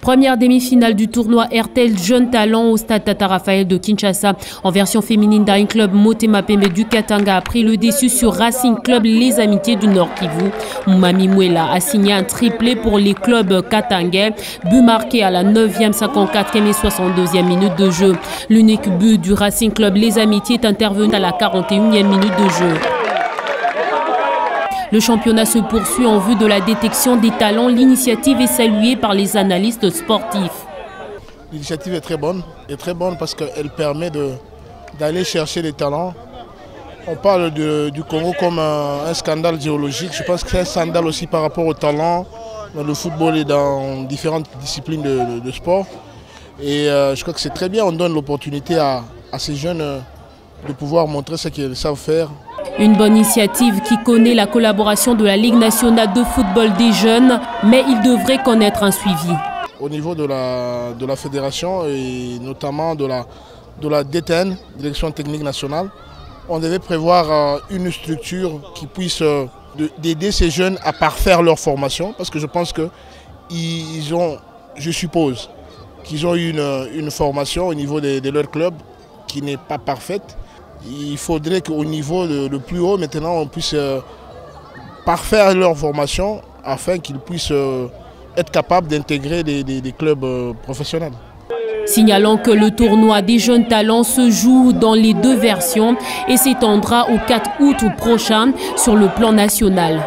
Première demi-finale du tournoi RTL Jeune Talent au stade Tata Raphaël de Kinshasa. En version féminine, Daring Club Motema Pembe du Katanga a pris le déçu sur Racing Club Les Amitiés du Nord Kivu. Mami Mouela a signé un triplé pour les clubs katangais. But marqué à la 9e, 54e et 62e minute de jeu. L'unique but du Racing Club Les Amitiés est intervenu à la 41e minute de jeu. Le championnat se poursuit en vue de la détection des talents. L'initiative est saluée par les analystes sportifs. L'initiative est très bonne, est très bonne parce qu'elle permet d'aller chercher des talents. On parle du Congo comme un, scandale géologique. Je pense que c'est un scandale aussi par rapport au talent dans le football et dans différentes disciplines de, sport. Et euh, je crois que c'est très bien, on donne l'opportunité à, à, ces jeunes euh, de pouvoir montrer ce qu'ils savent faire une bonne initiative qui connaît la collaboration de la Ligue nationale de football des jeunes, mais il devrait connaître un suivi. Au niveau de la, de la fédération et notamment de la, de la DTN, Direction technique nationale, on devait prévoir euh, une structure qui puisse euh, d'aider ces jeunes à parfaire leur formation parce que je pense qu'ils ont, je suppose, qu'ils ont une, une formation au niveau de, de leur club qui n'est pas parfaite il faudrait qu'au niveau le, plus haut, maintenant, on puisse euh, parfaire leur formation afin qu'ils puissent euh, être capables d'intégrer des, clubs euh, professionnels. Signalant que le tournoi des jeunes talents se joue dans les deux versions et s'étendra au 4 août prochain sur le plan national.